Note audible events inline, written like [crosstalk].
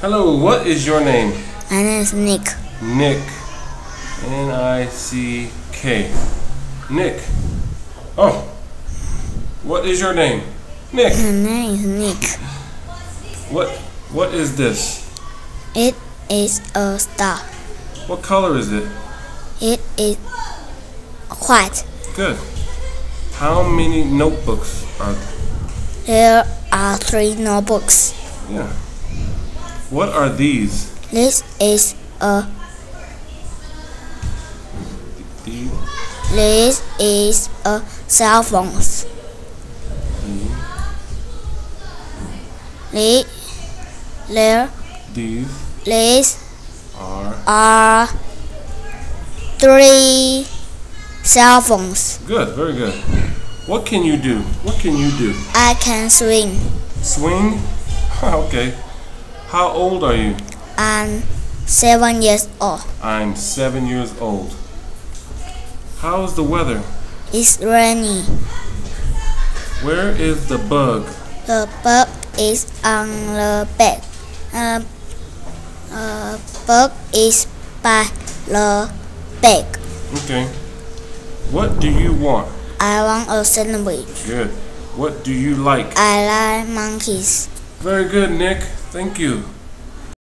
Hello, what is your name? My name is Nick. Nick. N I C K. Nick. Oh. What is your name? Nick. My name is Nick. What what is this? It is a star. What color is it? It is white. Good. How many notebooks are There There are three notebooks. yeah. What are these? This is a These this is a cell phone. The, there these these are are three cell phones. good, very good. What can you do? What can you do? I can swing. Swing? [laughs] okay. How old are you? I'm seven years old. I'm seven years old. How's the weather? It's rainy. Where is the bug? The bug is on the bed. Uh, the bug is by the bed. Okay. What do you want? I want a sandwich. Good. What do you like? I like monkeys. Very good, Nick. Thank you.